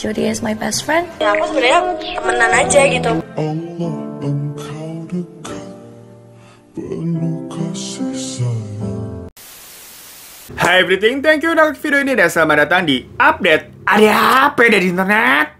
Jody is my best friend. Ya aku sebenarnya temenan aja gitu. Allah engkau dekat penuh kasih sayang Hai everything, thank you udah klik video ini dan selamat datang di update Ada apa dari internet?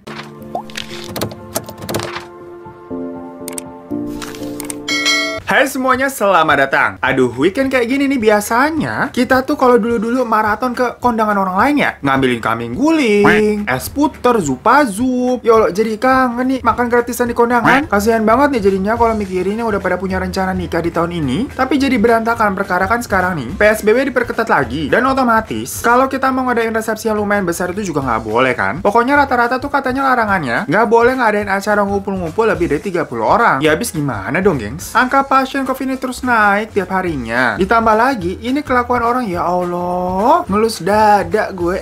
Hai semuanya, selamat datang. Aduh, weekend kayak gini nih biasanya kita tuh kalau dulu-dulu maraton ke kondangan orang lain ya, ngambilin kambing guling, es puter, zupa zup. Ya Allah, jadi kangen nih makan gratisan di kondangan. Kasihan banget nih jadinya kalau mikirinnya udah pada punya rencana nikah di tahun ini, tapi jadi berantakan perkara kan sekarang nih PSBB diperketat lagi dan otomatis kalau kita mau ngadain resepsi yang lumayan besar itu juga nggak boleh kan. Pokoknya rata-rata tuh katanya larangannya nggak boleh ngadain acara ngumpul-ngumpul lebih dari 30 orang. Ya habis gimana dong, gengs? Angka pasien COVID ini terus naik tiap harinya. Ditambah lagi, ini kelakuan orang ya Allah, ngelus dada gue.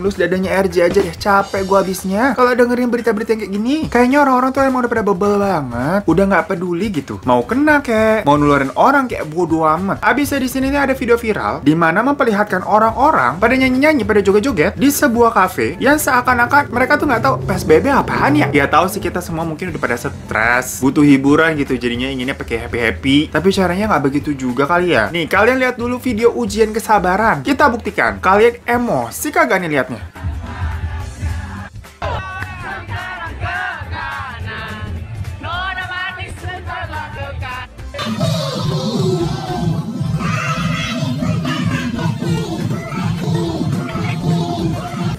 Ngelus dadanya RJ aja deh, capek gue abisnya. Kalau dengerin berita-berita yang kayak gini, kayaknya orang-orang tuh emang udah pada bebel banget. Udah nggak peduli gitu. Mau kena kayak, mau nularin orang kayak bodo amat. Abisnya di sini nih ada video viral, di mana memperlihatkan orang-orang pada nyanyi-nyanyi, pada joget-joget di sebuah cafe yang seakan-akan mereka tuh nggak tahu PSBB apaan ya. Ya tahu sih kita semua mungkin udah pada stres, butuh hiburan gitu, jadinya inginnya pakai happy-happy. Tapi caranya nggak begitu juga kali ya. Nih, kalian lihat dulu video ujian kesabaran. Kita buktikan, kalian emosi kagak nih liatnya?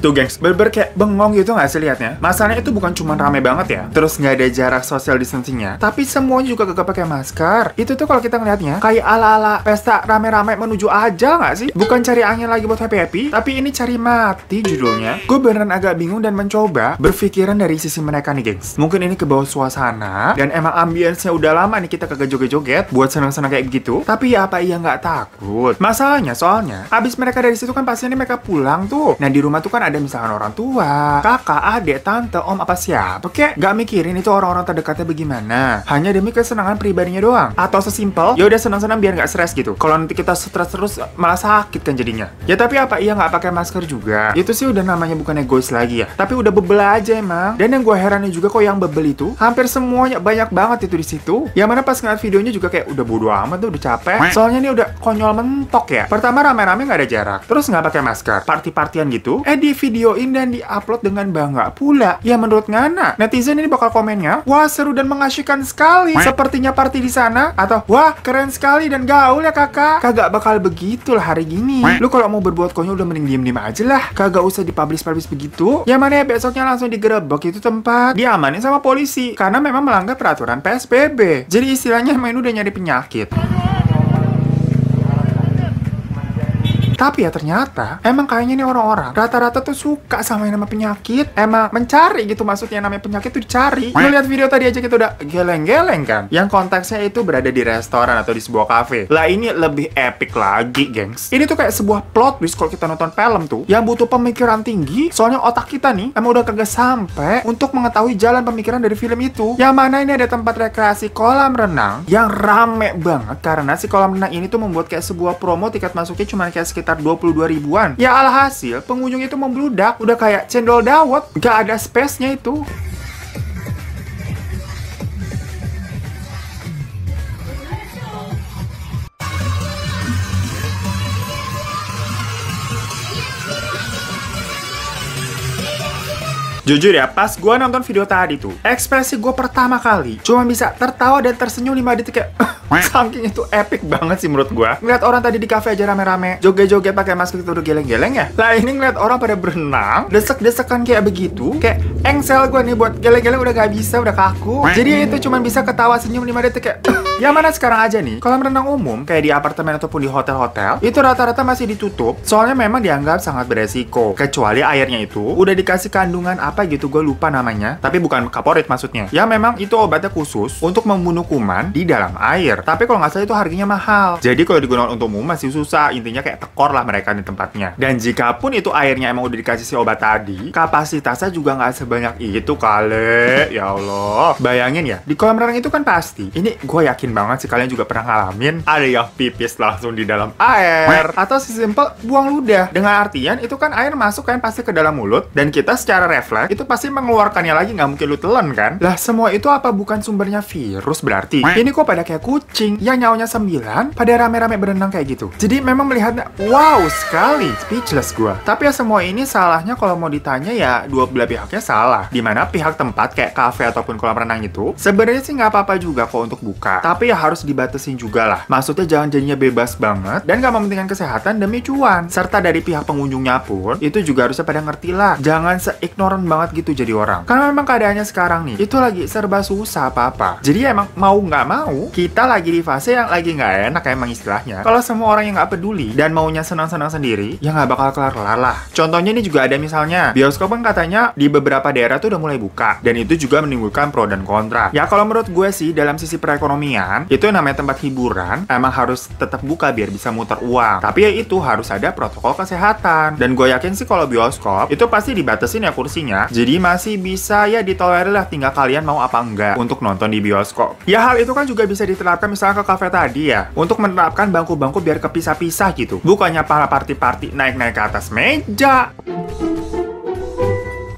Tuh gengs, berber kayak bengong gitu gak sih liatnya? Masalahnya itu bukan cuma rame banget ya. Terus nggak ada jarak social distancingnya. Tapi semuanya juga gak pakai masker. Itu tuh kalau kita ngeliatnya Kayak ala-ala pesta rame-rame menuju aja gak sih? Bukan cari angin lagi buat happy-happy Tapi ini cari mati judulnya. Gue beneran agak bingung dan mencoba Berpikiran dari sisi mereka nih gengs. Mungkin ini ke bawah suasana Dan emang ambience-nya udah lama nih kita kagak joget-joget Buat senang-senang kayak begitu. Tapi ya apa iya nggak takut? Masalahnya soalnya Abis mereka dari situ kan pastinya mereka pulang tuh. Nah di rumah tuh kan ada misalkan orang tua, kakak, adik, tante, om apa siapa kek? Gak mikirin itu orang-orang terdekatnya bagaimana. Hanya demi kesenangan pribadinya doang. Atau sesimpel, ya udah senang-senang biar nggak stres gitu. Kalau nanti kita stres terus malah sakit kan jadinya. Ya tapi apa? Iya nggak pakai masker juga. Itu sih udah namanya bukan egois lagi ya. Tapi udah bebel aja emang. Dan yang gue herannya juga kok yang bebel itu Hampir semuanya banyak banget itu di situ. Yang mana pas ngeliat videonya juga kayak udah bodo amat tuh udah capek. Soalnya ini udah konyol mentok ya. Pertama rame-rame nggak ada jarak. Terus nggak pakai masker. Party-partian gitu. Eh di videoin dan diupload dengan bangga pula. Ya menurut Ngana, netizen ini bakal komennya, wah seru dan mengasyikkan sekali. Sepertinya party di sana atau wah keren sekali dan gaul ya kakak. Kagak bakal begitulah hari gini. Lu kalau mau berbuat konyol udah mending diem-diem aja lah. Kagak usah dipublish-publish begitu. Ya mana ya besoknya langsung digerebek itu tempat. Diamanin sama polisi karena memang melanggar peraturan PSBB. Jadi istilahnya main udah nyari penyakit. Tapi ya ternyata emang kayaknya nih orang-orang rata-rata tuh suka sama yang nama penyakit. Emang mencari gitu maksudnya namanya penyakit tuh dicari. Lihat video tadi aja kita udah geleng-geleng kan. Yang konteksnya itu berada di restoran atau di sebuah cafe. Lah ini lebih epic lagi, gengs. Ini tuh kayak sebuah plot twist kalau kita nonton film tuh yang butuh pemikiran tinggi. Soalnya otak kita nih emang udah kagak sampai untuk mengetahui jalan pemikiran dari film itu. Yang mana ini ada tempat rekreasi kolam renang yang rame banget karena si kolam renang ini tuh membuat kayak sebuah promo tiket masuknya cuma kayak sekitar sekitar 22 ribuan. Ya alhasil, pengunjung itu membludak, udah kayak cendol dawet, gak ada space-nya itu. Jujur ya, pas gue nonton video tadi tuh, ekspresi gue pertama kali cuma bisa tertawa dan tersenyum 5 detik kayak saking itu epic banget sih menurut gue. Ngeliat orang tadi di cafe aja rame-rame, joget-joget pakai masker itu udah geleng-geleng ya. Lah ini ngeliat orang pada berenang, desek-desekan kayak begitu, kayak engsel gue nih buat geleng-geleng udah gak bisa, udah kaku. Jadi itu cuma bisa ketawa senyum 5 detik kayak yang mana sekarang aja nih, kolam renang umum kayak di apartemen ataupun di hotel-hotel, itu rata-rata masih ditutup, soalnya memang dianggap sangat beresiko. Kecuali airnya itu udah dikasih kandungan apa gitu gue lupa namanya tapi bukan kaporit maksudnya. Ya memang itu obatnya khusus untuk membunuh kuman di dalam air. Tapi kalau nggak salah itu harganya mahal. Jadi kalau digunakan untuk umum masih susah intinya kayak tekor lah mereka di tempatnya. Dan jika pun itu airnya emang udah dikasih si obat tadi kapasitasnya juga nggak sebanyak itu kali ya Allah. Bayangin ya di kolam renang itu kan pasti ini gue yakin sering banget sih kalian juga pernah ngalamin ada yang pipis langsung di dalam air atau sesimpel buang ludah. Dengan artian itu kan air masuk kan pasti ke dalam mulut dan kita secara refleks itu pasti mengeluarkannya lagi nggak mungkin lu telan kan? Lah semua itu apa bukan sumbernya virus berarti? Ini kok pada kayak kucing yang nyawanya sembilan pada rame-rame berenang kayak gitu. Jadi memang melihatnya wow sekali, speechless gua. Tapi ya semua ini salahnya kalau mau ditanya ya dua belah pihaknya salah. Di mana pihak tempat kayak kafe ataupun kolam renang itu sebenarnya sih nggak apa-apa juga kok untuk buka. Tapi ya harus dibatasin juga lah. Maksudnya jangan jadinya bebas banget dan nggak mementingkan kesehatan demi cuan. Serta dari pihak pengunjungnya pun itu juga harusnya pada ngerti lah. Jangan se-ignorant banget gitu jadi orang. Karena memang keadaannya sekarang nih itu lagi serba susah apa-apa. Jadi emang mau nggak mau kita lagi di fase yang lagi nggak enak emang istilahnya. Kalau semua orang yang nggak peduli dan maunya senang-senang sendiri, ya nggak bakal kelar-kelar lah. Contohnya ini juga ada misalnya bioskop kan katanya di beberapa daerah tuh udah mulai buka dan itu juga menimbulkan pro dan kontra. Ya kalau menurut gue sih dalam sisi perekonomian itu yang namanya tempat hiburan emang harus tetap buka biar bisa muter uang. Tapi ya itu harus ada protokol kesehatan. Dan gue yakin sih kalau bioskop itu pasti dibatasin ya kursinya. Jadi masih bisa ya ditolerir lah tinggal kalian mau apa enggak untuk nonton di bioskop. Ya hal itu kan juga bisa diterapkan misalnya ke kafe tadi ya. Untuk menerapkan bangku-bangku biar kepisah-pisah gitu. Bukannya para party-party naik-naik ke atas meja.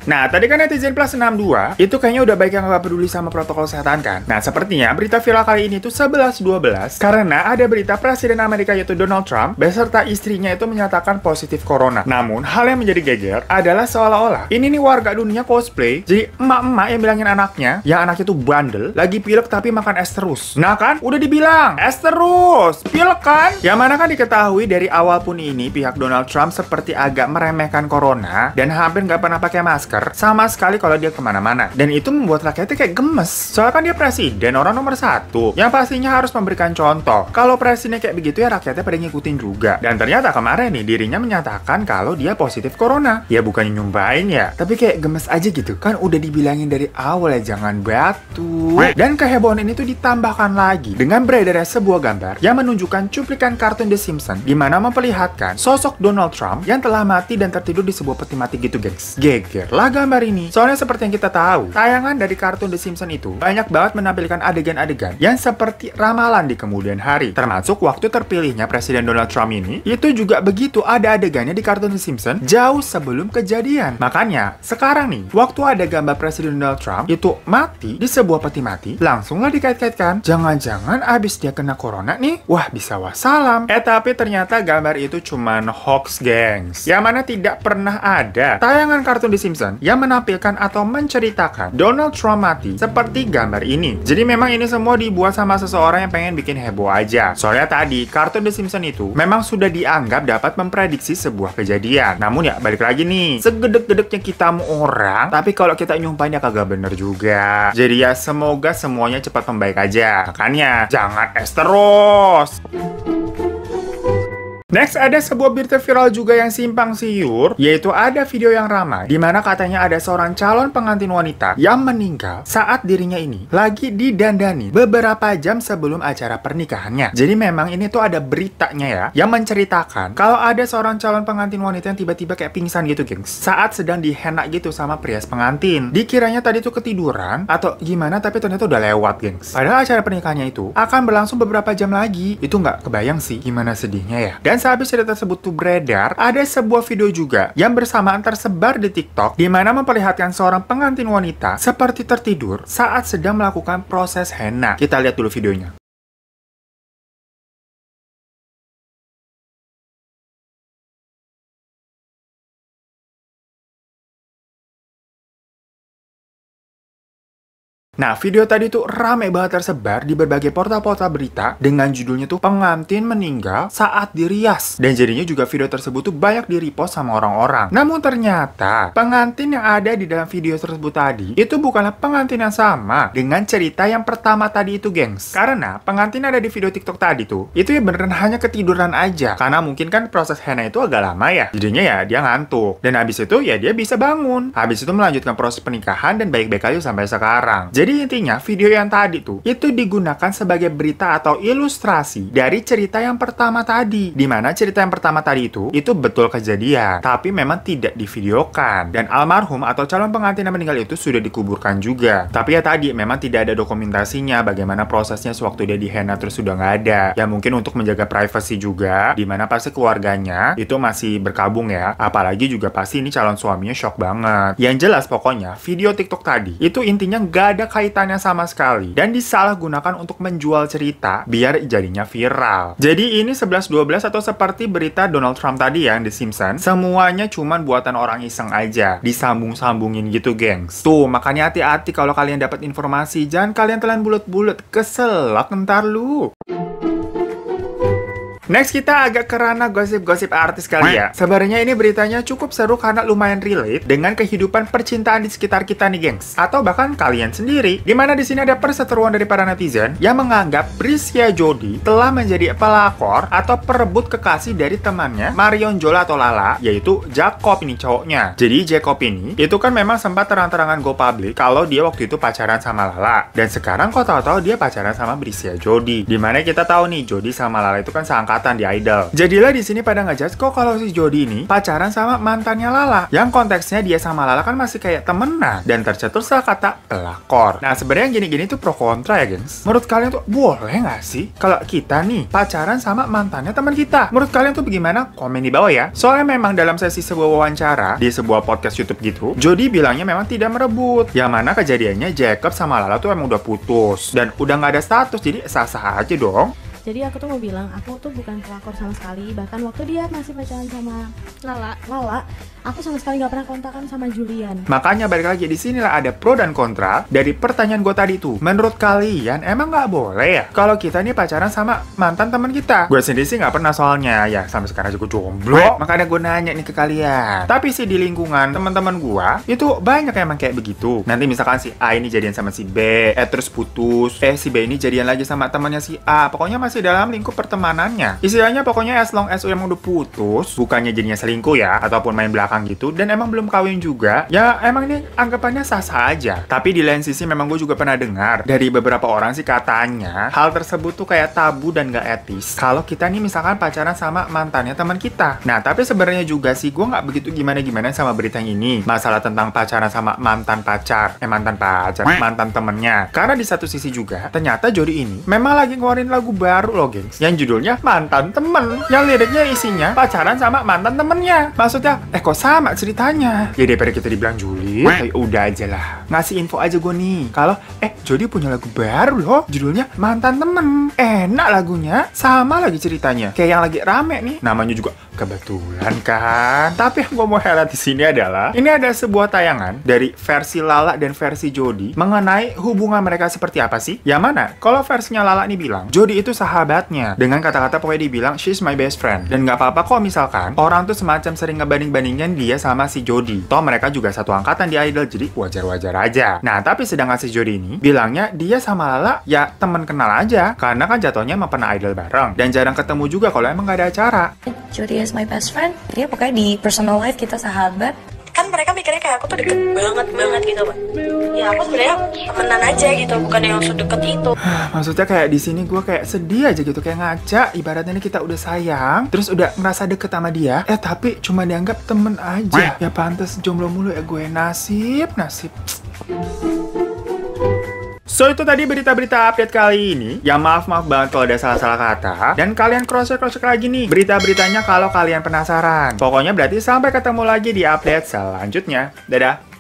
Nah, tadi kan netizen plus 62, itu kayaknya udah baik yang nggak peduli sama protokol kesehatan kan? Nah, sepertinya berita viral kali ini tuh 11-12, karena ada berita Presiden Amerika yaitu Donald Trump, beserta istrinya itu menyatakan positif corona. Namun, hal yang menjadi geger adalah seolah-olah, ini nih warga dunia cosplay, jadi emak-emak yang bilangin anaknya, yang anaknya tuh bandel, lagi pilek tapi makan es terus. Nah kan, udah dibilang, es terus, pilek kan? Yang mana kan diketahui dari awal pun ini, pihak Donald Trump seperti agak meremehkan corona, dan hampir nggak pernah pakai masker sama sekali kalau dia ke mana-mana. Dan itu membuat rakyatnya kayak gemes. Soalnya kan dia presiden, orang nomor satu. Yang pastinya harus memberikan contoh. Kalau presidennya kayak begitu ya rakyatnya pada ngikutin juga. Dan ternyata kemarin nih dirinya menyatakan kalau dia positif corona. Ya bukannya nyumpain ya, tapi kayak gemes aja gitu. Kan udah dibilangin dari awal ya jangan batu. Dan kehebohan ini tuh ditambahkan lagi dengan beredarnya sebuah gambar yang menunjukkan cuplikan kartun The Simpsons di mana memperlihatkan sosok Donald Trump yang telah mati dan tertidur di sebuah peti mati gitu, gengs. Geger lah gambar ini. Soalnya seperti yang kita tahu, tayangan dari kartun The Simpsons itu banyak banget menampilkan adegan-adegan yang seperti ramalan di kemudian hari. Termasuk waktu terpilihnya Presiden Donald Trump ini, itu juga begitu ada adegannya di kartun The Simpsons jauh sebelum kejadian. Makanya, sekarang nih, waktu ada gambar Presiden Donald Trump itu mati di sebuah peti mati, langsunglah dikait-kaitkan. Jangan-jangan abis dia kena corona nih, wah bisa wassalam. Eh tapi ternyata gambar itu cuman hoax, gengs. Yang mana tidak pernah ada tayangan kartun The Simpsons yang menampilkan atau menceritakan Donald Trump mati seperti gambar ini. Jadi memang ini semua dibuat sama seseorang yang pengen bikin heboh aja. Soalnya tadi, kartun The Simpsons itu memang sudah dianggap dapat memprediksi sebuah kejadian. Namun ya, balik lagi nih, segedek-gedeknya kita mau orang, tapi kalau kita nyumpahin ya kagak bener juga. Jadi ya semoga semuanya cepat membaik aja. Makanya, jangan es terus! Next, ada sebuah berita viral juga yang simpang siur, yaitu ada video yang ramai, di mana katanya ada seorang calon pengantin wanita yang meninggal saat dirinya ini lagi didandani beberapa jam sebelum acara pernikahannya. Jadi memang ini tuh ada beritanya ya, yang menceritakan kalau ada seorang calon pengantin wanita yang tiba-tiba kayak pingsan gitu, gengs, saat sedang dihenak gitu sama prias pengantin. Dikiranya tadi tuh ketiduran atau gimana, tapi ternyata udah lewat, gengs. Padahal acara pernikahannya itu akan berlangsung beberapa jam lagi. Itu nggak kebayang sih gimana sedihnya ya. Dan sehabis cerita tersebut tuh beredar, ada sebuah video juga yang bersamaan tersebar di TikTok di mana memperlihatkan seorang pengantin wanita seperti tertidur saat sedang melakukan proses henna. Kita lihat dulu videonya. Nah, video tadi tuh rame banget tersebar di berbagai portal-portal berita dengan judulnya tuh pengantin meninggal saat dirias. Dan jadinya juga video tersebut tuh banyak di-repost sama orang-orang. Namun ternyata pengantin yang ada di dalam video tersebut tadi itu bukanlah pengantin yang sama dengan cerita yang pertama tadi itu, gengs. Karena pengantin ada di video TikTok tadi tuh, itu ya beneran hanya ketiduran aja. Karena mungkin kan proses henna itu agak lama ya. Jadinya ya dia ngantuk. Dan habis itu ya dia bisa bangun. Habis itu melanjutkan proses pernikahan dan baik-baik aja sampai sekarang. Jadi intinya video yang tadi tuh itu digunakan sebagai berita atau ilustrasi dari cerita yang pertama tadi. Di mana cerita yang pertama tadi itu itu betul kejadian, tapi memang tidak divideokan. Dan almarhum atau calon pengantin yang meninggal itu sudah dikuburkan juga. Tapi ya tadi memang tidak ada dokumentasinya bagaimana prosesnya sewaktu dia dihena terus sudah nggak ada. Ya mungkin untuk menjaga privasi juga, di mana pasti keluarganya itu masih berkabung ya. Apalagi juga pasti ini calon suaminya shock banget. Yang jelas pokoknya video TikTok tadi itu intinya nggak ada kaitannya sama sekali dan disalahgunakan untuk menjual cerita biar jadinya viral. Jadi ini 11-12 atau seperti berita Donald Trump tadi yang The Simpsons, semuanya cuman buatan orang iseng aja, disambung-sambungin gitu gengs. Tuh, makanya hati-hati kalau kalian dapat informasi, jangan kalian telan bulat-bulat, keselak ntar lu. Next kita agak kerana gosip-gosip artis kali ya. Sebenarnya ini beritanya cukup seru karena lumayan relate dengan kehidupan percintaan di sekitar kita nih, gengs. Atau bahkan kalian sendiri. Di mana di sini ada perseteruan dari para netizen yang menganggap Priscia Jody telah menjadi pelakor atau perebut kekasih dari temannya Marion Jola atau Lala, yaitu Jacob ini cowoknya. Jadi Jacob ini itu kan memang sempat terang-terangan go public kalau dia waktu itu pacaran sama Lala. Dan sekarang kok tahu-tahu dia pacaran sama Priscia Jody. Di mana kita tahu nih Jody sama Lala itu kan seangkatan di Idol. Jadilah di sini pada ngejudge kok kalau si Jody ini pacaran sama mantannya Lala. Yang konteksnya dia sama Lala kan masih kayak temenan dan tercetuslah kata pelakor. Nah sebenarnya gini-gini tuh pro kontra ya gengs. Menurut kalian tuh boleh nggak sih kalau kita nih pacaran sama mantannya teman kita? Menurut kalian tuh bagaimana? Komen di bawah ya. Soalnya memang dalam sesi sebuah wawancara di sebuah podcast YouTube gitu, Jody bilangnya memang tidak merebut. Yang mana kejadiannya Jacob sama Lala tuh emang udah putus dan udah nggak ada status jadi sah-sah aja dong. Jadi aku tuh mau bilang aku tuh bukan pelakor sama sekali. Bahkan waktu dia masih pacaran sama Lala. Lala, aku sama sekali nggak pernah kontakan sama Julian. Makanya balik lagi di sinilah ada pro dan kontra dari pertanyaan gue tadi tuh. Menurut kalian emang nggak boleh ya kalau kita nih pacaran sama mantan teman kita? Gue sendiri sih nggak pernah soalnya ya sampai sekarang juga jomblo. Makanya gue nanya nih ke kalian. Tapi sih di lingkungan teman-teman gue itu banyak emang kayak begitu. Nanti misalkan si A ini jadian sama si B, eh terus putus, eh si B ini jadian lagi sama temannya si A. Pokoknya masih dalam lingkup pertemanannya. Istilahnya pokoknya as long as emang udah putus, bukannya jadinya selingkuh ya, ataupun main belakang gitu, dan emang belum kawin juga, ya emang ini anggapannya sah-sah aja. Tapi di lain sisi memang gue juga pernah dengar dari beberapa orang sih katanya, hal tersebut tuh kayak tabu dan gak etis. Kalau kita nih misalkan pacaran sama mantannya teman kita. Nah, tapi sebenarnya juga sih gue nggak begitu gimana-gimana sama berita yang ini. Masalah tentang pacaran sama mantan pacar. Eh, mantan pacar, mantan temennya. Karena di satu sisi juga, ternyata Jody ini memang lagi ngeluarin lagu baru baru loh gengs yang judulnya mantan temen. Yang liriknya isinya pacaran sama mantan temennya. Maksudnya eh kok sama ceritanya? Ya daripada kita dibilang julid ya udah aja lah. Ngasih info aja gue nih. Kalau eh Jody punya lagu baru loh. Judulnya mantan temen. Enak lagunya sama lagi ceritanya. Kayak yang lagi rame nih. Namanya juga kebetulan kan? Tapi yang gue mau heran di sini adalah ini ada sebuah tayangan dari versi Lala dan versi Jody mengenai hubungan mereka seperti apa sih? Yang mana kalau versinya Lala nih bilang Jody itu sahabatnya. Dengan kata-kata pokoknya dibilang she's my best friend. Dan nggak apa-apa kok misalkan orang tuh semacam sering ngebanding-bandingin dia sama si Jody. Toh mereka juga satu angkatan di Idol jadi wajar-wajar aja. Nah tapi sedangkan si Jody ini bilangnya dia sama Lala ya temen kenal aja. Karena kan jatuhnya emang pernah Idol bareng. Dan jarang ketemu juga kalau emang nggak ada acara. Jody is my best friend. Dia pokoknya di personal life kita sahabat. Kan mereka mikirnya kayak aku tuh deket banget banget gitu, Pak. Ya aku sebenarnya temenan aja gitu, bukan yang sedekat itu. Maksudnya kayak di sini gue kayak sedih aja gitu kayak ngaca ibaratnya ini kita udah sayang terus udah ngerasa deket sama dia eh tapi cuma dianggap temen aja ya pantas jomblo mulu ya gue nasib nasib So itu tadi berita-berita update kali ini. Ya maaf-maaf banget kalau ada salah-salah kata. Dan kalian cross-check-cross lagi nih berita-beritanya kalau kalian penasaran. Pokoknya berarti sampai ketemu lagi di update selanjutnya. Dadah!